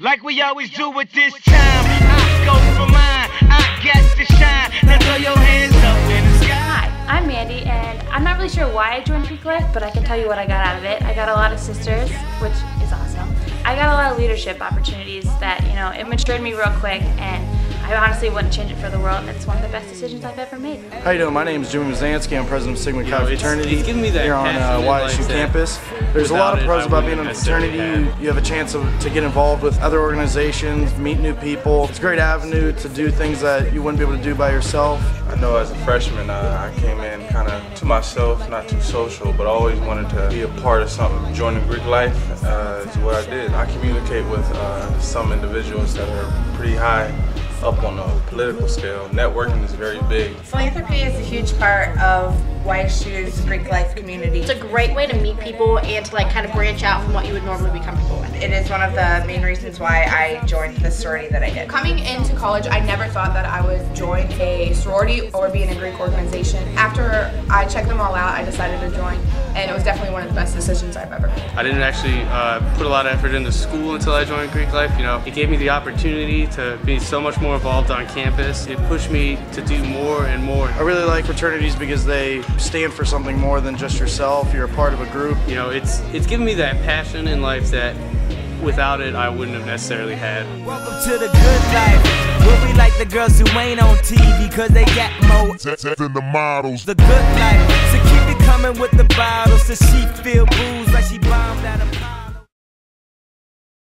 Like we always do at this time, I go for mine, I got to shine. Now throw your hands up in the sky. I'm Mandy, and I'm not really sure why I joined Greek Life, but I can tell you what I got out of it. I got a lot of sisters, which is awesome. I got a lot of leadership opportunities that, you know, it matured me real quick, and I honestly wouldn't change it for the world. It's one of the best decisions I've ever made. How you doing? My name is Jimmy Mazansky. I'm president of Sigma Chi Fraternity it's given me that here on uh, passion in life YSU campus. There's a lot of without it, pros about being wouldn't in a fraternity. You, have. you have a chance of, to get involved with other organizations, meet new people. It's a great avenue to do things that you wouldn't be able to do by yourself. I know as a freshman, uh, I came in kind of to myself, not too social, but I always wanted to be a part of something. Joining Greek life uh, is what I did. I communicate with uh, some individuals that are pretty high up on the political scale. Networking is very big. Philanthropy is a huge part of YSU's Greek life community. It's a great way to meet people and to like kind of branch out from what you would normally be comfortable with. It is one of the main reasons why I joined the sorority that I did. Coming into college, I never thought that I would join a sorority or be in a Greek organization. After I checked them all out, I decided to join, and it was definitely one of the best decisions I've ever made. I didn't actually uh, put a lot of effort into school until I joined Greek Life. You know, it gave me the opportunity to be so much more involved on campus. It pushed me to do more and more. I really like fraternities because they stand for something more than just yourself. You're a part of a group. You know, it's it's given me that passion in life that without it I wouldn't have necessarily had. Welcome to the good life, where we like the girls who ain't on TV, cause they got more than the models. The good life, so keep it coming with the bottles, so she feel booze